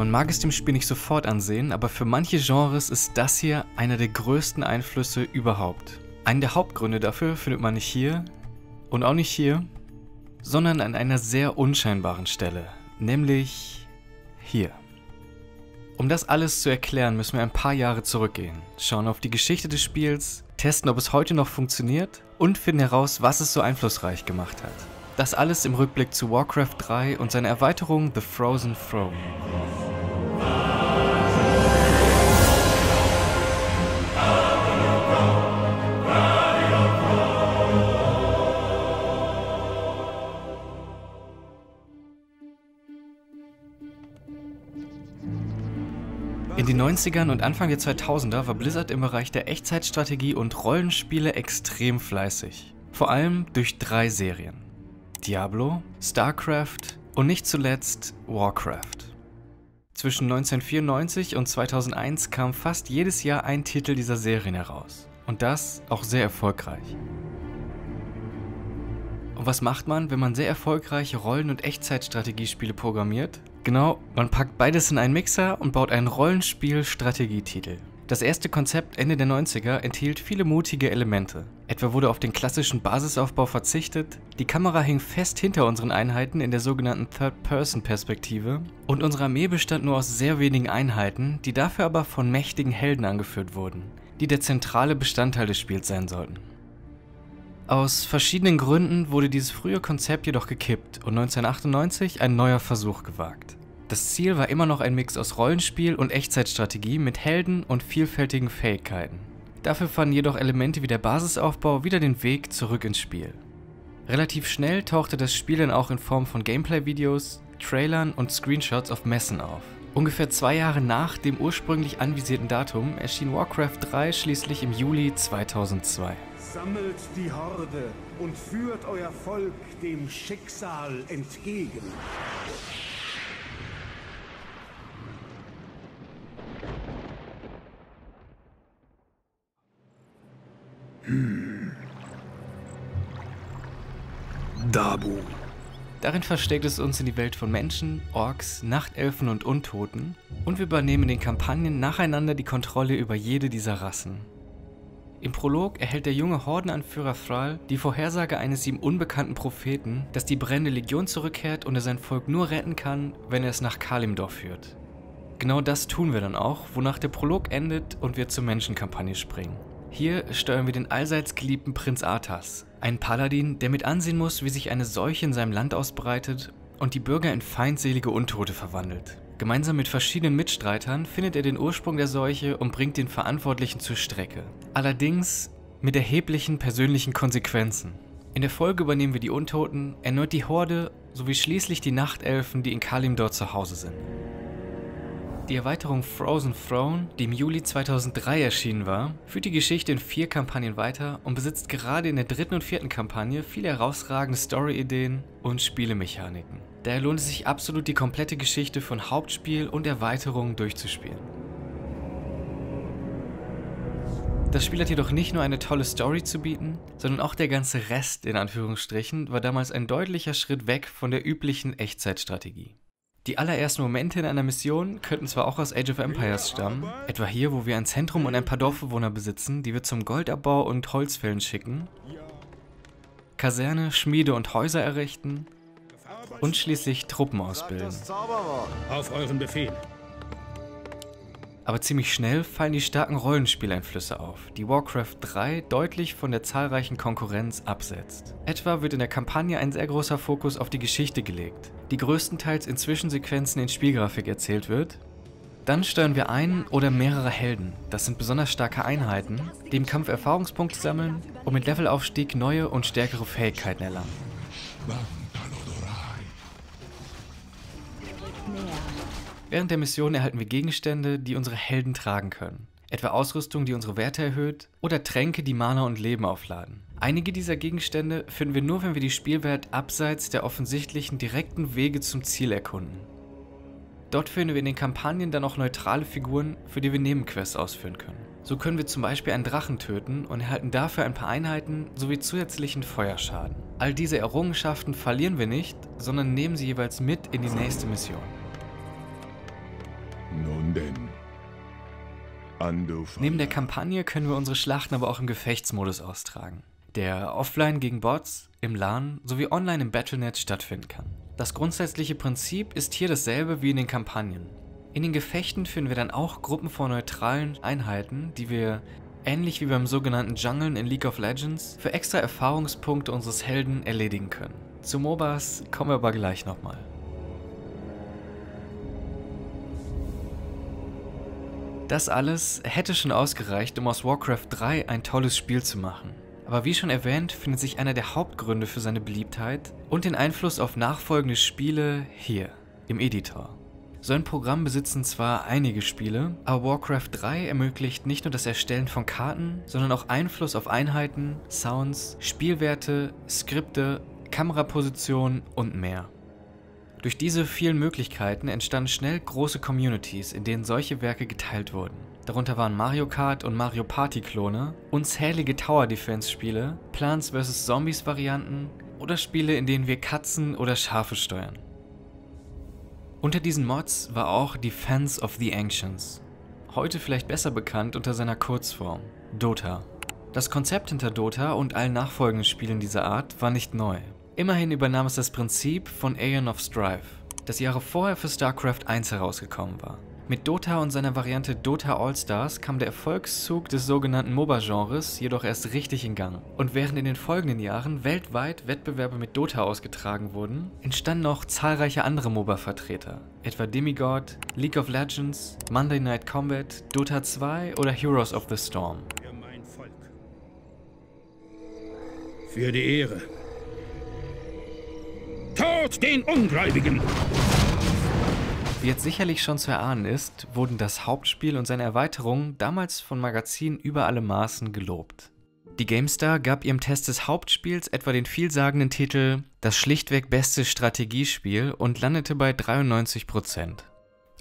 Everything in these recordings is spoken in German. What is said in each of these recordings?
Man mag es dem Spiel nicht sofort ansehen, aber für manche Genres ist das hier einer der größten Einflüsse überhaupt. Einen der Hauptgründe dafür findet man nicht hier und auch nicht hier, sondern an einer sehr unscheinbaren Stelle, nämlich hier. Um das alles zu erklären, müssen wir ein paar Jahre zurückgehen, schauen auf die Geschichte des Spiels, testen, ob es heute noch funktioniert und finden heraus, was es so einflussreich gemacht hat. Das alles im Rückblick zu Warcraft 3 und seiner Erweiterung The Frozen Throne. In den 90ern und Anfang der 2000er war Blizzard im Bereich der Echtzeitstrategie und Rollenspiele extrem fleißig. Vor allem durch drei Serien. Diablo, StarCraft und nicht zuletzt Warcraft. Zwischen 1994 und 2001 kam fast jedes Jahr ein Titel dieser Serien heraus. Und das auch sehr erfolgreich. Und was macht man, wenn man sehr erfolgreiche Rollen- und Echtzeitstrategiespiele programmiert? Genau, man packt beides in einen Mixer und baut einen Rollenspiel-Strategietitel. Das erste Konzept Ende der 90er enthielt viele mutige Elemente. Etwa wurde auf den klassischen Basisaufbau verzichtet, die Kamera hing fest hinter unseren Einheiten in der sogenannten Third-Person-Perspektive und unsere Armee bestand nur aus sehr wenigen Einheiten, die dafür aber von mächtigen Helden angeführt wurden, die der zentrale Bestandteil des Spiels sein sollten. Aus verschiedenen Gründen wurde dieses frühe Konzept jedoch gekippt und 1998 ein neuer Versuch gewagt. Das Ziel war immer noch ein Mix aus Rollenspiel und Echtzeitstrategie mit Helden und vielfältigen Fähigkeiten. Dafür fanden jedoch Elemente wie der Basisaufbau wieder den Weg zurück ins Spiel. Relativ schnell tauchte das Spiel dann auch in Form von Gameplay-Videos, Trailern und Screenshots auf Messen auf. Ungefähr zwei Jahre nach dem ursprünglich anvisierten Datum erschien Warcraft 3 schließlich im Juli 2002. Sammelt die Horde und führt euer Volk dem Schicksal entgegen. Dabu. Darin versteckt es uns in die Welt von Menschen, Orks, Nachtelfen und Untoten und wir übernehmen in den Kampagnen nacheinander die Kontrolle über jede dieser Rassen. Im Prolog erhält der junge Hordenanführer Thrall die Vorhersage eines ihm unbekannten Propheten, dass die brennende Legion zurückkehrt und er sein Volk nur retten kann, wenn er es nach Kalimdor führt. Genau das tun wir dann auch, wonach der Prolog endet und wir zur Menschenkampagne springen. Hier steuern wir den allseits geliebten Prinz Arthas, einen Paladin, der mit ansehen muss, wie sich eine Seuche in seinem Land ausbreitet und die Bürger in feindselige Untote verwandelt. Gemeinsam mit verschiedenen Mitstreitern findet er den Ursprung der Seuche und bringt den Verantwortlichen zur Strecke. Allerdings mit erheblichen persönlichen Konsequenzen. In der Folge übernehmen wir die Untoten, erneut die Horde sowie schließlich die Nachtelfen, die in Kalimdor zu Hause sind. Die Erweiterung Frozen Throne, die im Juli 2003 erschienen war, führt die Geschichte in vier Kampagnen weiter und besitzt gerade in der dritten und vierten Kampagne viele herausragende Story-Ideen und Spielemechaniken. Daher lohnt es sich absolut, die komplette Geschichte von Hauptspiel und Erweiterung durchzuspielen. Das Spiel hat jedoch nicht nur eine tolle Story zu bieten, sondern auch der ganze Rest in Anführungsstrichen war damals ein deutlicher Schritt weg von der üblichen Echtzeitstrategie. Die allerersten Momente in einer Mission könnten zwar auch aus Age of Empires stammen, etwa hier, wo wir ein Zentrum und ein paar Dorfbewohner besitzen, die wir zum Goldabbau und Holzfällen schicken, Kaserne, Schmiede und Häuser errichten und schließlich Truppen ausbilden. Auf euren Befehl. Aber ziemlich schnell fallen die starken Rollenspieleinflüsse auf, die Warcraft 3 deutlich von der zahlreichen Konkurrenz absetzt. Etwa wird in der Kampagne ein sehr großer Fokus auf die Geschichte gelegt, die größtenteils in Zwischensequenzen in Spielgrafik erzählt wird. Dann steuern wir einen oder mehrere Helden, das sind besonders starke Einheiten, die im Kampf Erfahrungspunkte sammeln und mit Levelaufstieg neue und stärkere Fähigkeiten erlangen. Während der Mission erhalten wir Gegenstände, die unsere Helden tragen können. Etwa Ausrüstung, die unsere Werte erhöht, oder Tränke, die Mana und Leben aufladen. Einige dieser Gegenstände finden wir nur, wenn wir die Spielwelt abseits der offensichtlichen direkten Wege zum Ziel erkunden. Dort finden wir in den Kampagnen dann auch neutrale Figuren, für die wir Nebenquests ausführen können. So können wir zum Beispiel einen Drachen töten und erhalten dafür ein paar Einheiten sowie zusätzlichen Feuerschaden. All diese Errungenschaften verlieren wir nicht, sondern nehmen sie jeweils mit in die nächste Mission. Nun denn. Neben der Kampagne können wir unsere Schlachten aber auch im Gefechtsmodus austragen, der offline gegen Bots, im LAN sowie online im Battlenet stattfinden kann. Das grundsätzliche Prinzip ist hier dasselbe wie in den Kampagnen. In den Gefechten finden wir dann auch Gruppen von neutralen Einheiten, die wir ähnlich wie beim sogenannten Jungeln in League of Legends für extra Erfahrungspunkte unseres Helden erledigen können. Zu MOBAs kommen wir aber gleich nochmal. Das alles hätte schon ausgereicht, um aus Warcraft 3 ein tolles Spiel zu machen. Aber wie schon erwähnt, findet sich einer der Hauptgründe für seine Beliebtheit und den Einfluss auf nachfolgende Spiele hier, im Editor. So ein Programm besitzen zwar einige Spiele, aber Warcraft 3 ermöglicht nicht nur das Erstellen von Karten, sondern auch Einfluss auf Einheiten, Sounds, Spielwerte, Skripte, Kamerapositionen und mehr. Durch diese vielen Möglichkeiten entstanden schnell große Communities, in denen solche Werke geteilt wurden. Darunter waren Mario Kart und Mario Party Klone, unzählige Tower Defense Spiele, Plants vs. Zombies Varianten oder Spiele, in denen wir Katzen oder Schafe steuern. Unter diesen Mods war auch Defense of the Ancients, heute vielleicht besser bekannt unter seiner Kurzform, Dota. Das Konzept hinter Dota und allen nachfolgenden Spielen dieser Art war nicht neu. Immerhin übernahm es das Prinzip von Aeon of Strife, das Jahre vorher für StarCraft 1 herausgekommen war. Mit Dota und seiner Variante Dota All-Stars kam der Erfolgszug des sogenannten MOBA-Genres jedoch erst richtig in Gang. Und während in den folgenden Jahren weltweit Wettbewerbe mit Dota ausgetragen wurden, entstanden auch zahlreiche andere MOBA-Vertreter, etwa Demigod, League of Legends, Monday Night Combat, Dota 2 oder Heroes of the Storm. Für die Ehre. Tod den Ungläubigen! Wie jetzt sicherlich schon zu erahnen ist, wurden das Hauptspiel und seine Erweiterung damals von Magazinen über alle Maßen gelobt. Die GameStar gab ihrem Test des Hauptspiels etwa den vielsagenden Titel Das schlichtweg beste Strategiespiel und landete bei 93%.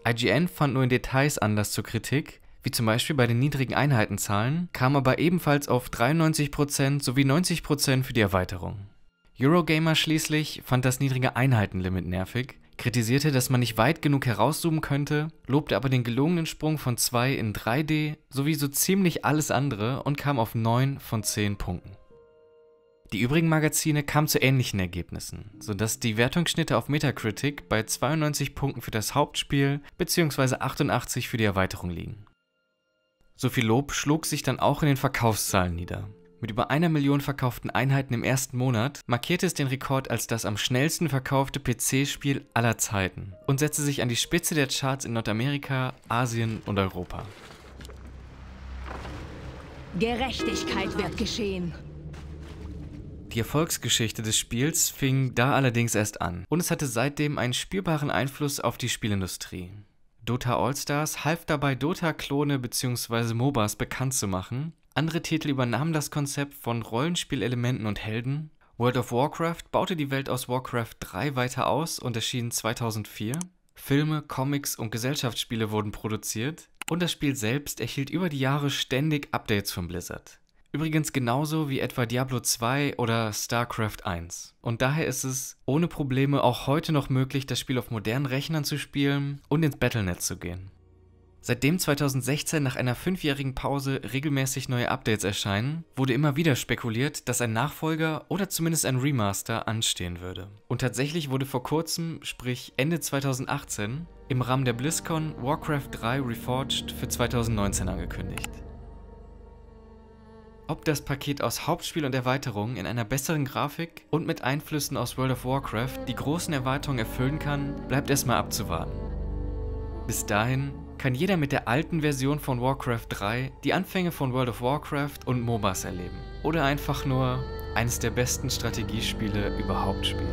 IGN fand nur in Details Anlass zur Kritik, wie zum Beispiel bei den niedrigen Einheitenzahlen, kam aber ebenfalls auf 93% sowie 90% für die Erweiterung. Eurogamer schließlich fand das niedrige Einheitenlimit nervig, kritisierte, dass man nicht weit genug herauszoomen könnte, lobte aber den gelungenen Sprung von 2 in 3D sowie so ziemlich alles andere und kam auf 9 von 10 Punkten. Die übrigen Magazine kamen zu ähnlichen Ergebnissen, sodass die Wertungsschnitte auf Metacritic bei 92 Punkten für das Hauptspiel bzw. 88 für die Erweiterung liegen. So viel Lob schlug sich dann auch in den Verkaufszahlen nieder. Mit über einer Million verkauften Einheiten im ersten Monat markierte es den Rekord als das am schnellsten verkaufte PC-Spiel aller Zeiten und setzte sich an die Spitze der Charts in Nordamerika, Asien und Europa. Gerechtigkeit wird geschehen. Die Erfolgsgeschichte des Spiels fing da allerdings erst an und es hatte seitdem einen spürbaren Einfluss auf die Spielindustrie. Dota All-Stars half dabei, Dota-Klone bzw. MOBAs bekannt zu machen andere Titel übernahmen das Konzept von Rollenspielelementen und Helden. World of Warcraft baute die Welt aus Warcraft 3 weiter aus und erschien 2004. Filme, Comics und Gesellschaftsspiele wurden produziert und das Spiel selbst erhielt über die Jahre ständig Updates von Blizzard. Übrigens genauso wie etwa Diablo 2 oder StarCraft 1. Und daher ist es ohne Probleme auch heute noch möglich, das Spiel auf modernen Rechnern zu spielen und ins Battlenet zu gehen. Seitdem 2016 nach einer fünfjährigen Pause regelmäßig neue Updates erscheinen, wurde immer wieder spekuliert, dass ein Nachfolger oder zumindest ein Remaster anstehen würde. Und tatsächlich wurde vor kurzem, sprich Ende 2018, im Rahmen der BlizzCon Warcraft 3 Reforged für 2019 angekündigt. Ob das Paket aus Hauptspiel und Erweiterung in einer besseren Grafik und mit Einflüssen aus World of Warcraft die großen Erwartungen erfüllen kann, bleibt erstmal abzuwarten. Bis dahin kann jeder mit der alten Version von Warcraft 3 die Anfänge von World of Warcraft und MOBAs erleben. Oder einfach nur eines der besten Strategiespiele überhaupt spielen.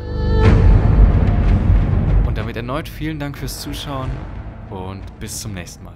Und damit erneut vielen Dank fürs Zuschauen und bis zum nächsten Mal.